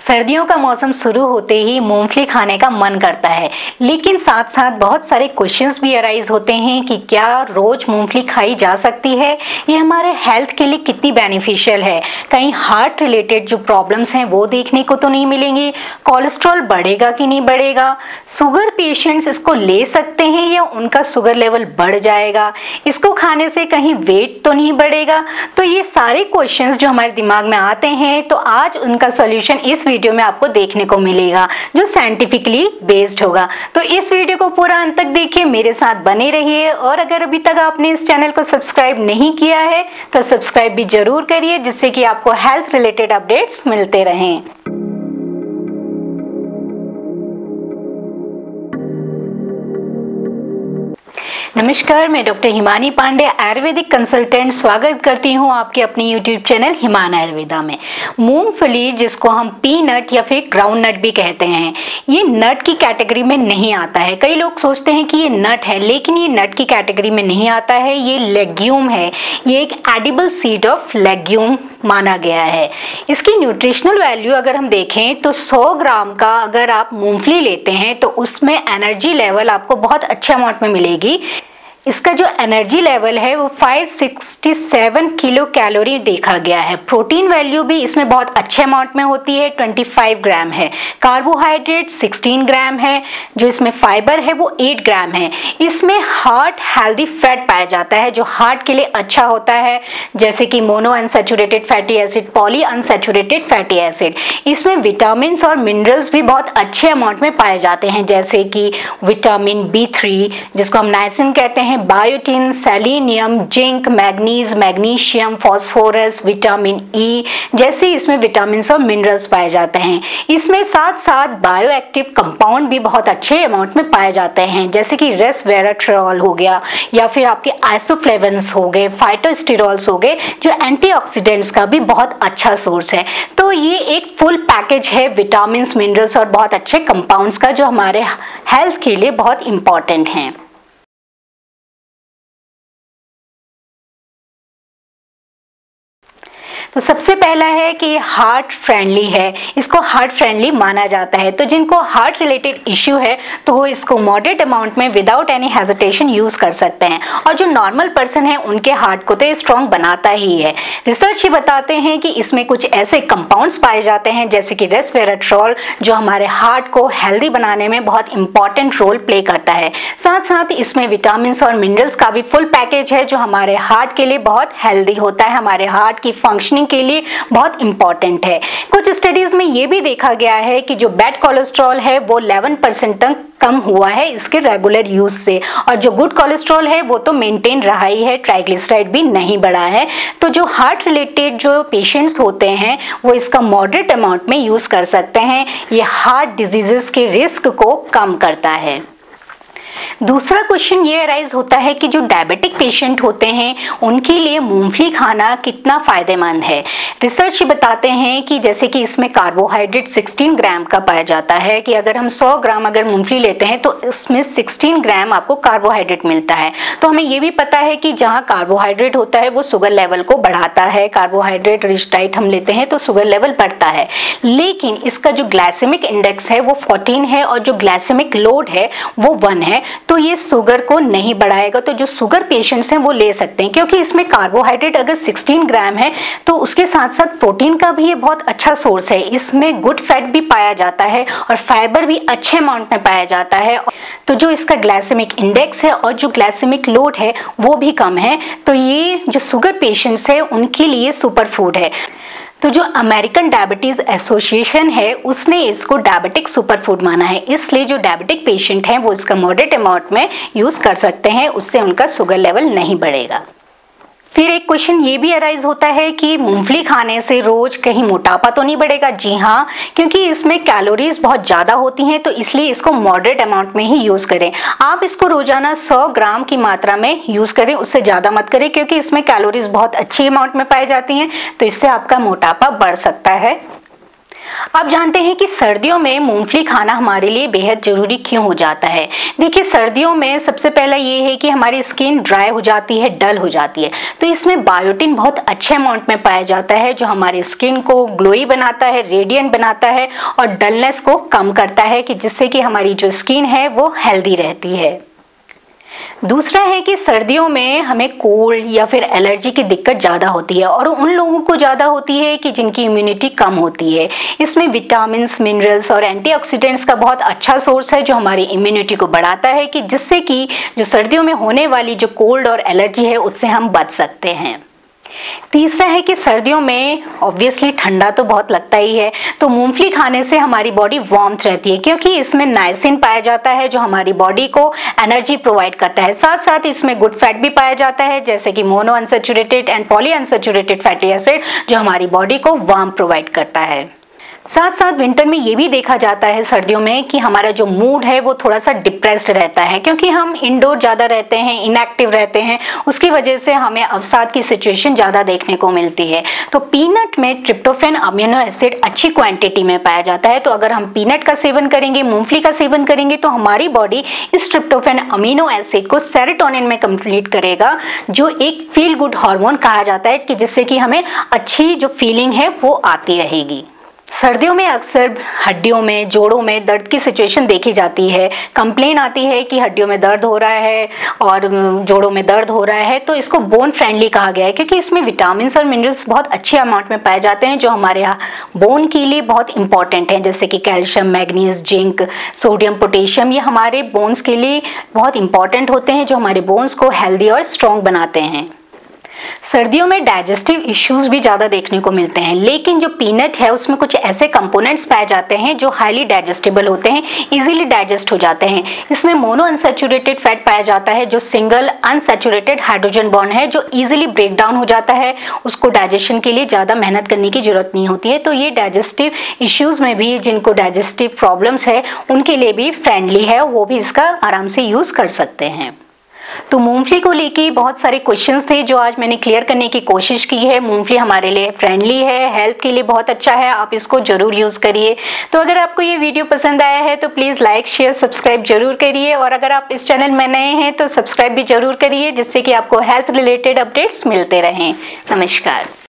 सर्दियों का मौसम शुरू होते ही मूंगफली खाने का मन करता है। लेकिन साथ साथ बहुत सारे क्वेश्चंस भी अराइज होते हैं कि क्या रोज मूंगफली खाई जा सकती है? ये हमारे हेल्थ के लिए कितनी बेनिफिशियल है? कहीं हार्ट रिलेटेड जो प्रॉब्लम्स हैं, वो देखने को तो नहीं मिलेंगी। कोलेस्ट्रॉल बढ़ेगा कि नहीं बढ़ेगा? शुगर पेशेंट्स इसको ले सकते हैं या उनका शुगर लेवल बढ़ जाएगा? इसको खाने से कहीं वेट तो नहीं बढ़ेगा? तो ये सारे क्वेश्चन जो हमारे दिमाग में आते हैं तो आज उनका सोल्यूशन इस वीडियो में आपको देखने को मिलेगा, जो साइंटिफिकली बेस्ड होगा। तो इस वीडियो को पूरा अंत तक देखिए, मेरे साथ बने रहिए। और अगर अभी तक आपने इस चैनल को सब्सक्राइब नहीं किया है तो सब्सक्राइब भी ज़रूर करिए, जिससे कि आपको हेल्थ रिलेटेड अपडेट्स मिलते रहें। नमस्कार, मैं डॉक्टर हिमानी पांडे, आयुर्वेदिक कंसल्टेंट। स्वागत करती हूँ आपके अपने यूट्यूब चैनल हिमान आयुर्वेदा में। मूंगफली, जिसको हम पी नट या फिर ग्राउंड नट भी कहते हैं, ये नट की कैटेगरी में नहीं आता है। कई लोग सोचते हैं कि ये नट है, लेकिन ये नट की कैटेगरी में नहीं आता है। ये लेग्यूम है। ये एक एडिबल सीड ऑफ़ लेग्यूम माना गया है। इसकी न्यूट्रिशनल वैल्यू अगर हम देखें तो 100 ग्राम का अगर आप मूंगफली लेते हैं तो उसमें एनर्जी लेवल आपको बहुत अच्छे अमाउंट में मिलेगी। इसका जो एनर्जी लेवल है वो 567 किलो कैलोरी देखा गया है। प्रोटीन वैल्यू भी इसमें बहुत अच्छे अमाउंट में होती है 25 ग्राम है। कार्बोहाइड्रेट 16 ग्राम है, जो इसमें फाइबर है, वो 8 ग्राम है। इसमें हार्ट हेल्दी फैट पाया जाता है, जो हार्ट के लिए अच्छा होता है, जैसे कि mono unsaturated fatty acid poly unsaturated fatty acid इसमें विटामिन और मिनरल्स भी बहुत अच्छे अमाउंट में पाए जाते हैं, जैसे कि विटामिन बी जिसको हम नाइसिन कहते हैं हैं biotin selenium zinc manganese magnesium phosphorus vitamin E जैसे इसमें विटामिन और मिनरल्स पाए जाते हैं। इसमें साथ साथ बायो एक्टिव कंपाउंड भी बहुत अच्छे अमाउंट में पाए जाते हैं, जैसे कि रेसवेराट्रॉल हो गया, या फिर आपके आइसोफ्लेवंस हो गए फाइटोस्टिरॉल्स हो गए, जो एंटीऑक्सीडेंट्स का भी बहुत अच्छा सोर्स है। तो ये एक फुल पैकेज है विटामिन मिनरल्स और बहुत अच्छे कंपाउंड्स का, जो हमारे हेल्थ के लिए बहुत इंपॉर्टेंट हैं। तो सबसे पहला है कि ये हार्ट फ्रेंडली है। इसको हार्ट फ्रेंडली माना जाता है। तो जिनको हार्ट रिलेटेड इश्यू है तो वो इसको मॉडरेट अमाउंट में विदाउट एनी हेजिटेशन यूज़ कर सकते हैं। और जो नॉर्मल पर्सन है, उनके हार्ट को तो स्ट्रॉन्ग बनाता ही है। रिसर्च ये बताते हैं कि इसमें कुछ ऐसे कंपाउंड्स पाए जाते हैं, जैसे कि रेसवेराट्रॉल जो हमारे हार्ट को हेल्दी बनाने में बहुत इंपॉर्टेंट रोल प्ले करता है। साथ साथ इसमें विटामिन और मिनरल्स का भी फुल पैकेज है, जो हमारे हार्ट के लिए बहुत हेल्दी होता है। हमारे हार्ट की फंक्शनिंग के लिए बहुत इंपॉर्टेंट है। कुछ स्टडीज़ में ये भी देखा गया है कि जो बैड कोलेस्ट्रॉल है, वो 11 परसेंट तक कम हुआ है इसके रेगुलर यूज़ से। और जो गुड कोलेस्ट्रॉल है, वो तो मेंटेन रहा ही है ट्राइग्लिसराइड भी नहीं बढ़ा है। तो जो हार्ट रिलेटेड जो पेशेंट्स होते हैं, वो इसका मॉडरेट अमाउंट में यूज़ कर सकते हैं। ये हार्ट डिजीजेस के रिस्क को कम करता है। दूसरा क्वेश्चन ये अराइज होता है कि जो डायबिटिक पेशेंट होते हैं, उनके लिए मूंगफली खाना कितना फ़ायदेमंद है? रिसर्च बताते हैं कि जैसे कि इसमें कार्बोहाइड्रेट 16 ग्राम का पाया जाता है कि अगर हम 100 ग्राम अगर मूंगफली लेते हैं तो इसमें 16 ग्राम आपको कार्बोहाइड्रेट मिलता है। तो हमें ये भी पता है कि जहाँ कार्बोहाइड्रेट होता है, वो शुगर लेवल को बढ़ाता है। कार्बोहाइड्रेट रिच डाइट हम लेते हैं तो शुगर लेवल बढ़ता है। लेकिन इसका जो ग्लाइसेमिक इंडेक्स है, वो फोर्टीन है और जो ग्लाइसेमिक लोड है, वो वन है। तो ये शुगर को नहीं बढ़ाएगा तो जो शुगर पेशेंट्स हैं वो ले सकते हैं, क्योंकि इसमें कार्बोहाइड्रेट अगर 16 ग्राम है तो उसके साथ साथ प्रोटीन का भी ये बहुत अच्छा सोर्स है। इसमें गुड फैट भी पाया जाता है और फाइबर भी अच्छे अमाउंट में पाया जाता है। तो जो इसका ग्लाइसेमिक इंडेक्स है और जो ग्लाइसेमिक लोड है, वो भी कम है। तो ये जो शुगर पेशेंट्स है, उनके लिए सुपर फ़ूड है। तो जो अमेरिकन डायबिटीज़ एसोसिएशन है, उसने इसको डायबिटिक सुपरफूड माना है। इसलिए जो डायबिटिक पेशेंट हैं, वो इसका मॉडरेट अमाउंट में यूज़ कर सकते हैं, उससे उनका शुगर लेवल नहीं बढ़ेगा। फिर एक क्वेश्चन ये भी अराइज होता है कि मूंगफली खाने से रोज कहीं मोटापा तो नहीं बढ़ेगा? जी हाँ क्योंकि इसमें कैलोरीज बहुत ज़्यादा होती हैं तो इसलिए इसको मॉडरेट अमाउंट में ही यूज़ करें। आप इसको रोज़ाना 100 ग्राम की मात्रा में यूज़ करें, उससे ज़्यादा मत करें, क्योंकि इसमें कैलोरीज बहुत अच्छी अमाउंट में पाई जाती हैं तो इससे आपका मोटापा बढ़ सकता है। आप जानते हैं कि सर्दियों में मूंगफली खाना हमारे लिए बेहद ज़रूरी क्यों हो जाता है? देखिए, सर्दियों में सबसे पहला ये है कि हमारी स्किन ड्राई हो जाती है, डल हो जाती है। तो इसमें बायोटिन बहुत अच्छे अमाउंट में पाया जाता है, जो हमारे स्किन को ग्लोई बनाता है रेडियंट बनाता है और डलनेस को कम करता है कि जिससे कि हमारी जो स्किन है वो हेल्दी रहती है। दूसरा है कि सर्दियों में हमें कोल्ड या फिर एलर्जी की दिक्कत ज़्यादा होती है और उन लोगों को ज़्यादा होती है कि जिनकी इम्यूनिटी कम होती है। इसमें विटामिन मिनरल्स और एंटीऑक्सीडेंट्स का बहुत अच्छा सोर्स है जो हमारी इम्यूनिटी को बढ़ाता है कि जिससे कि जो सर्दियों में होने वाली जो कोल्ड और एलर्जी है उससे हम बच सकते हैं। तीसरा है कि सर्दियों में ऑब्वियसली ठंडा तो बहुत लगता ही है तो मूंगफली खाने से हमारी बॉडी वार्म रहती है, क्योंकि इसमें नाइसिन पाया जाता है जो हमारी बॉडी को एनर्जी प्रोवाइड करता है। साथ साथ इसमें गुड फैट भी पाया जाता है, जैसे कि mono unsaturated and poly unsaturated fatty acid जो हमारी बॉडी को वार्म प्रोवाइड करता है। साथ साथ विंटर में ये भी देखा जाता है सर्दियों में कि हमारा जो मूड है वो थोड़ा सा डिप्रेस्ड रहता है, क्योंकि हम इंडोर ज़्यादा रहते हैं इनएक्टिव रहते हैं, उसकी वजह से हमें अवसाद की सिचुएशन ज़्यादा देखने को मिलती है। तो पीनट में ट्रिप्टोफेन अम्यूनो एसिड अच्छी क्वांटिटी में पाया जाता है तो अगर हम पीनट का सेवन करेंगे, मूंगफली का सेवन करेंगे तो हमारी बॉडी इस ट्रिप्टोफेन अमीनो एसिड को सेरेटोनिन में कंप्लीट करेगा, जो एक फील गुड हार्मोन कहा जाता है, कि जिससे कि हमें अच्छी जो फीलिंग है वो आती रहेगी। सर्दियों में अक्सर हड्डियों में, जोड़ों में दर्द की सिचुएशन देखी जाती है। कंप्लेन आती है कि हड्डियों में दर्द हो रहा है और जोड़ों में दर्द हो रहा है तो इसको बोन फ्रेंडली कहा गया है, क्योंकि इसमें विटामिन और मिनरल्स बहुत अच्छे अमाउंट में पाए जाते हैं, जो हमारे यहाँ बोन के लिए बहुत इंपॉर्टेंट हैं, जैसे कि calcium manganese zinc sodium potassium ये हमारे बोन्स के लिए बहुत इंपॉर्टेंट होते हैं, जो हमारे बोन्स को हेल्दी और स्ट्रॉन्ग बनाते हैं। सर्दियों में डाइजेस्टिव इश्यूज़ भी ज़्यादा देखने को मिलते हैं, लेकिन जो पीनट है, उसमें कुछ ऐसे कंपोनेंट्स पाए जाते हैं जो हाईली डाइजेस्टेबल होते हैं इजीली डाइजेस्ट हो जाते हैं। इसमें मोनो अनसेचुरेटेड फैट पाया जाता है, जो सिंगल अनसेचुरेटेड हाइड्रोजन बॉन्ड है, जो इजीली ब्रेक डाउन हो जाता है। उसको डाइजेशन के लिए ज़्यादा मेहनत करने की ज़रूरत नहीं होती है। तो ये डाइजेस्टिव इश्यूज़ में भी जिनको डाइजेस्टिव प्रॉब्लम्स है, उनके लिए भी फ्रेंडली है, वो भी इसका आराम से यूज़ कर सकते हैं। तो मूंगफली को लेके बहुत सारे क्वेश्चंस थे जो आज मैंने क्लियर करने की कोशिश की है। मूंगफली हमारे लिए फ्रेंडली है हेल्थ के लिए बहुत अच्छा है, आप इसको ज़रूर यूज़ करिए। तो अगर आपको ये वीडियो पसंद आया है तो प्लीज़ लाइक शेयर सब्सक्राइब ज़रूर करिए। और अगर आप इस चैनल में नए हैं तो सब्सक्राइब भी ज़रूर करिए, जिससे कि आपको हेल्थ रिलेटेड अपडेट्स मिलते रहें। नमस्कार।